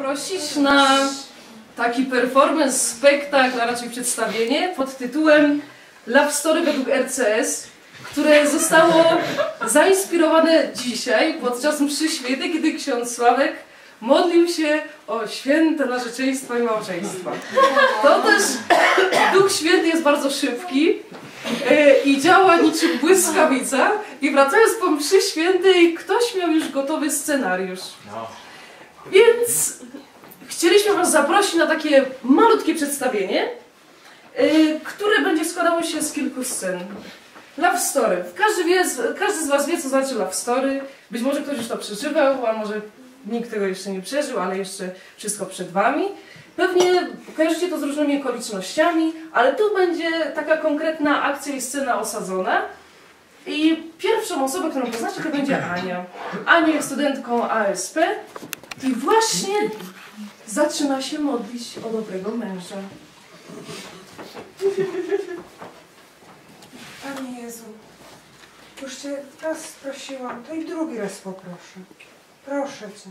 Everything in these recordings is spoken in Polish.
zaprosić na taki performance, spektakl, a raczej przedstawienie pod tytułem Love Story według RCS, które zostało zainspirowane dzisiaj podczas mszy świętej, kiedy ksiądz Sławek modlił się o święte narzeczeństwa i małżeństwa. To też Duch Święty jest bardzo szybki e, i działa niczym błyskawica i wracając po mszy świętej ktoś miał już gotowy scenariusz. Więc chcieliśmy Was zaprosić na takie malutkie przedstawienie, y, które będzie składało się z kilku scen. Love Story. Każdy, wie, każdy z Was wie, co znaczy Love Story. Być może ktoś już to przeżywał, a może nikt tego jeszcze nie przeżył, ale jeszcze wszystko przed Wami. Pewnie kojarzycie to z różnymi okolicznościami, ale tu będzie taka konkretna akcja i scena osadzona. I pierwszą osobę, którą poznacie, to będzie Ania. Ania jest studentką ASP i właśnie zaczyna się modlić o dobrego męża. Panie Jezu, już Cię raz prosiłam, to i drugi raz poproszę. Proszę Cię,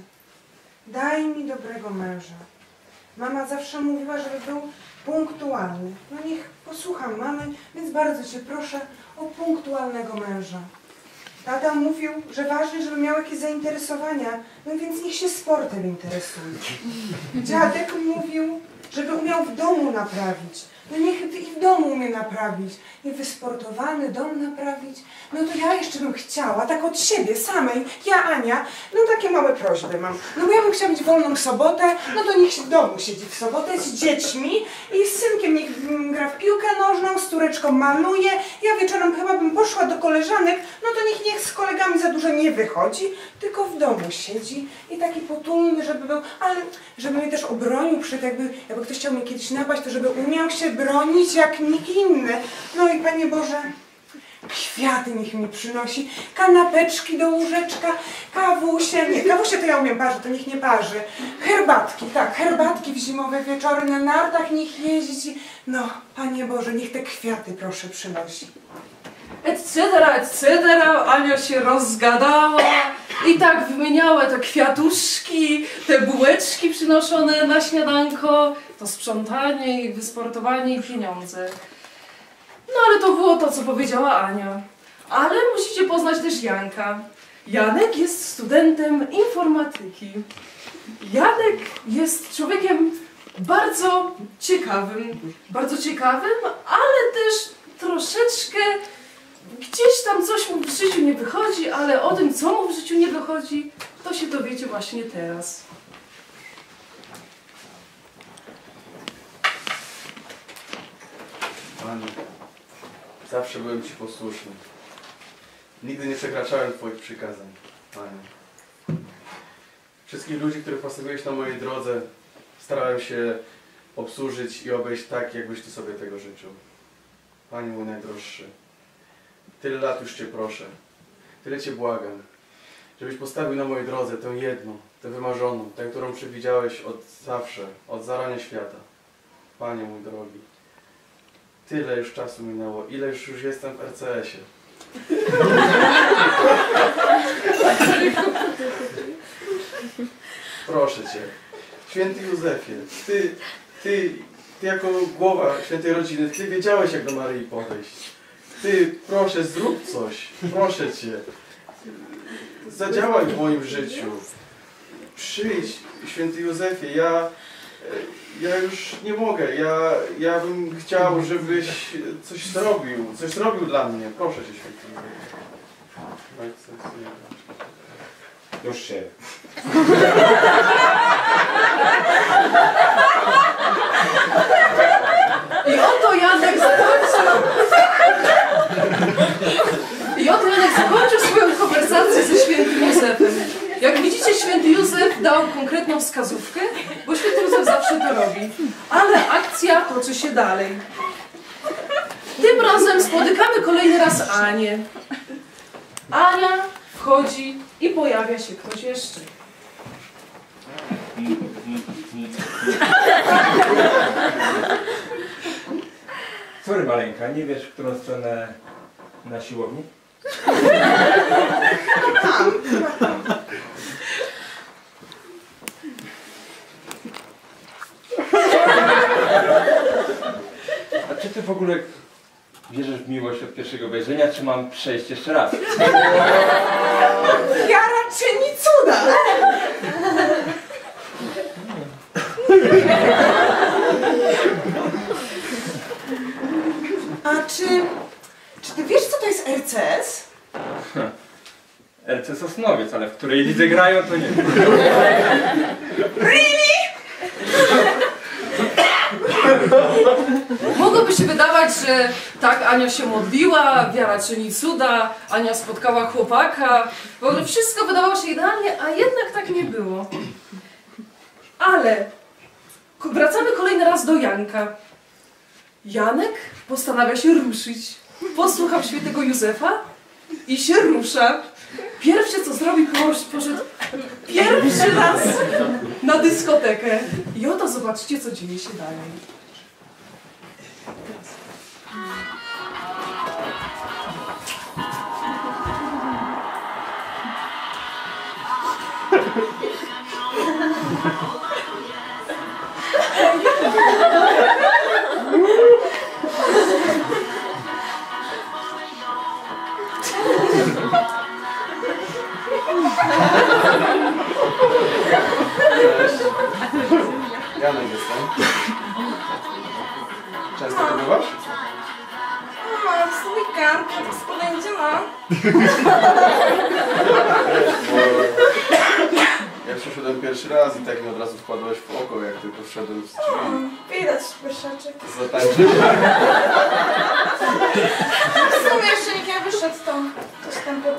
daj mi dobrego męża. Mama zawsze mówiła, żeby był punktualny. No niech posłucham mamy, więc bardzo Cię proszę o punktualnego męża. Tata mówił, że ważne, żeby miał jakieś zainteresowania, no więc niech się sportem interesuje. Dziadek mówił, żeby umiał w domu naprawić. No niech i w domu umie naprawić. Niech wysportowany dom naprawić. No to ja jeszcze bym chciała, tak od siebie samej, ja Ania, no takie małe prośby mam. No bo ja bym chciała mieć wolną sobotę, no to niech się w domu siedzi w sobotę z dziećmi i z synkiem niech gra w piłkę nożną, z tureczką maluje. Ja wieczorem chyba bym poszła do koleżanek, no to niech, niech z kolegami za dużo nie wychodzi, tylko w domu siedzi i taki potulny, żeby był, ale żeby mnie też obronił przed jakby, jakby ktoś chciał mnie kiedyś napaść, to żeby umiał się bronić jak nikt inny. No i Panie Boże, kwiaty niech mi przynosi, kanapeczki do łóżeczka, kawusie, nie, kawusie to ja umiem parzyć, to niech nie parzy. Herbatki, tak, herbatki w zimowe wieczory na nartach niech jeździ. No, Panie Boże, niech te kwiaty proszę przynosi. Etc., etc. Ania się rozgadała i tak wymieniała te kwiatuszki, te bułeczki przynoszone na śniadanko, to sprzątanie i wysportowanie i pieniądze. No ale to było to, co powiedziała Ania. Ale musicie poznać też Janka. Janek jest studentem informatyki. Janek jest człowiekiem bardzo ciekawym, bardzo ciekawym, ale też troszeczkę gdzieś tam coś mu w życiu nie wychodzi, ale o tym, co mu w życiu nie wychodzi, to się dowiecie właśnie teraz. Panie, zawsze byłem Ci posłuszny. Nigdy nie przekraczałem Twoich przykazań, Panie. Wszystkich ludzi, których postawiłeś na mojej drodze, starałem się obsłużyć i obejść tak, jakbyś Ty sobie tego życzył. Panie mój najdroższy, tyle lat już Cię proszę, tyle Cię błagam, żebyś postawił na mojej drodze tę jedną, tę wymarzoną, tę, którą przewidziałeś od zawsze, od zarania świata. Panie mój drogi, tyle już czasu minęło, ile już, już jestem w RCS-ie. Proszę Cię, święty Józefie, Ty, Ty, Ty jako głowa świętej rodziny, Ty wiedziałeś jak do Maryi podejść. Ty, proszę, zrób coś, proszę Cię. Zadziałaj w moim życiu. Przyjdź, święty Józefie, ja, ja już nie mogę. Ja, ja bym chciał, żebyś coś zrobił, coś zrobił dla mnie. Proszę Cię, święty Józefie. Już się. I oto Janek zakończył. I oto Janek zakończył swoją konwersację ze świętym Józefem. Jak widzicie, święty Józef dał konkretną wskazówkę, bo święty Józef zawsze to robi. Ale akcja toczy się dalej. Tym razem spotykamy kolejny raz Anię. Ania wchodzi i pojawia się ktoś jeszcze. sorry maleńka, nie wiesz, w którą stronę na siłowni? A czy ty w ogóle wierzysz w miłość od pierwszego wejrzenia, czy mam przejść jeszcze raz? Wiara czyni cuda! RCS? RC Sosnowiec, ale w której lidze grają, to nie wiem. Mogłoby się wydawać, że tak Ania się modliła, wiara czyni cuda, Ania spotkała chłopaka. W ogóle wszystko wydawało się idealnie, a jednak tak nie było. Ale wracamy kolejny raz do Janka. Janek postanawia się ruszyć. Posłuchał świętego Józefa i się rusza. Pierwsze co zrobił, posz- poszedł pierwszy raz na dyskotekę. I oto zobaczcie, co dzieje się dalej. Cześć. Janek jestem. Często tu bywasz? Mam swój karp, tak spędzie mam. Ja przyszedłem pierwszy raz i tak mi od razu wpadłeś w oko, jak tylko wszedłem z drzwi. Widać pyszeczek. Zatańczysz? W sumie jeszcze nikt nie wyszedł, to coś tam pobyłem.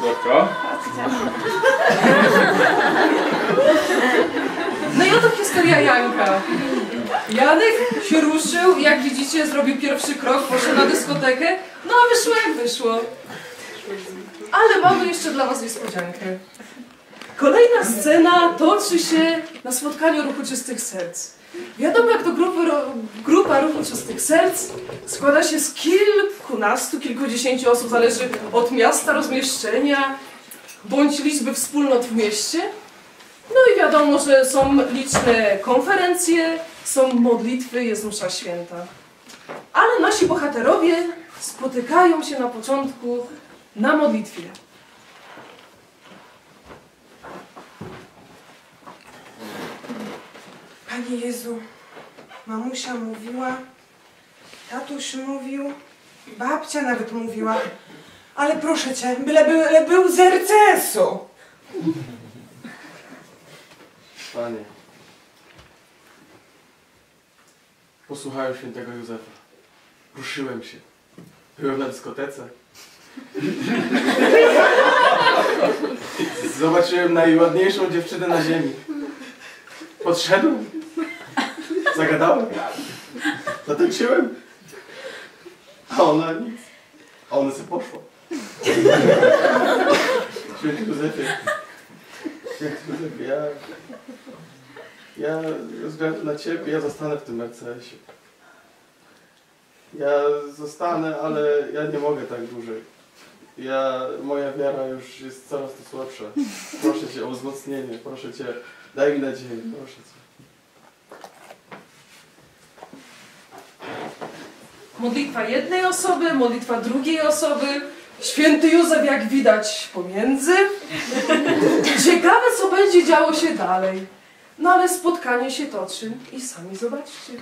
Złotko? No i oto historia Janka. Janek się ruszył jak widzicie zrobił pierwszy krok, poszedł na dyskotekę, no a wyszło jak wyszło. Ale mamy jeszcze dla was niespodziankę. Kolejna scena toczy się na spotkaniu Ruchu Czystych Serc. Wiadomo, jak to grupy, grupa Ruchu Czystych Serc składa się z kilkunastu, kilkudziesięciu osób, zależy od miasta, rozmieszczenia, bądź liczby wspólnot w mieście. No i wiadomo, że są liczne konferencje, są modlitwy, jest msza święta. Ale nasi bohaterowie spotykają się na początku na modlitwie. Panie Jezu, mamusia mówiła, tatuś mówił, babcia nawet mówiła, ale proszę Cię, byle, był z RCS-u. Panie. Posłuchałem świętego Józefa. Ruszyłem się. Byłem na dyskotece. Zobaczyłem najładniejszą dziewczynę na ziemi. Podszedłem. Zagadałem. Zatańczyłem. A ona nic. A ona sobie poszła. Święty Józefie. Święty Józefie, ja... Ja ze względu na ciebie, ja zostanę w tym Mercedesie. Ja zostanę, ale ja nie mogę tak dłużej. Ja, moja wiara już jest coraz to słabsza. Proszę cię o wzmocnienie, proszę cię, daj mi nadzieję, proszę cię. Modlitwa jednej osoby, modlitwa drugiej osoby. Święty Józef, jak widać, pomiędzy. Ciekawe, co będzie działo się dalej. No ale spotkanie się toczy i sami zobaczcie.